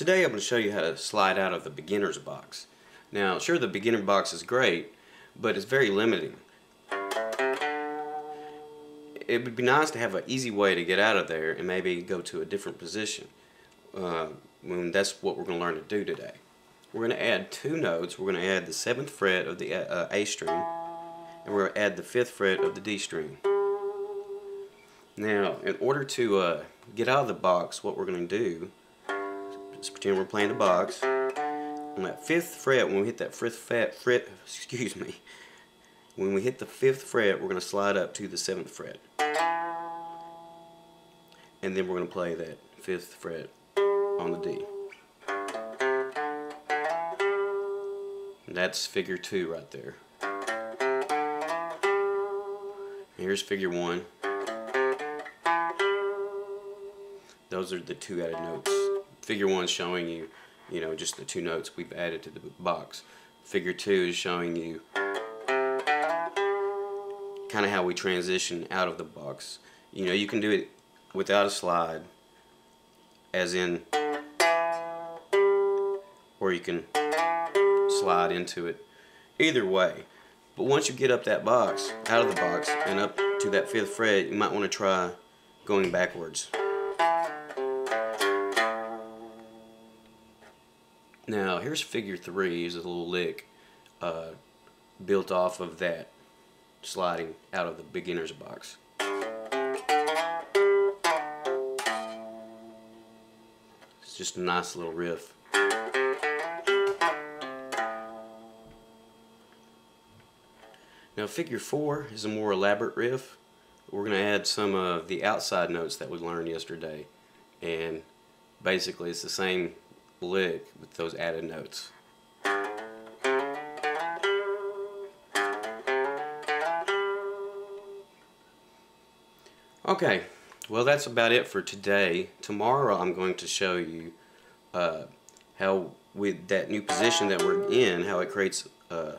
Today I'm going to show you how to slide out of the beginner's box. Now, sure the beginner box is great, but it's very limiting. It would be nice to have an easy way to get out of there and maybe go to a different position. Uh, when that's what we're going to learn to do today. We're going to add two notes. We're going to add the 7th fret of the uh, A string and we're going to add the 5th fret of the D string. Now, in order to uh, get out of the box, what we're going to do is pretend we're playing the box. On that 5th fret, when we hit that 5th fret, fret, excuse me, when we hit the 5th fret, we're going to slide up to the 7th fret. And then we're going to play that 5th fret on the D. And that's figure 2 right there. Here's figure 1. Those are the two added notes. Figure 1 is showing you, you know, just the two notes we've added to the box. Figure 2 is showing you kind of how we transition out of the box. You know, you can do it without a slide, as in, or you can slide into it. Either way. But once you get up that box, out of the box, and up to that fifth fret, you might want to try going backwards. Now, here's figure three, is a little lick uh, built off of that sliding out of the beginner's box. It's just a nice little riff. Now figure 4 is a more elaborate riff. We're going to add some of the outside notes that we learned yesterday and basically it's the same lick with those added notes. Okay, well that's about it for today. Tomorrow I'm going to show you uh, how with that new position that we're in, how it creates uh,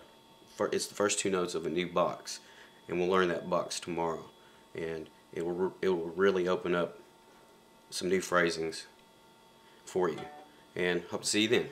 it's the first two notes of a new box and we'll learn that box tomorrow and it will it will really open up some new phrasings for you and hope to see you then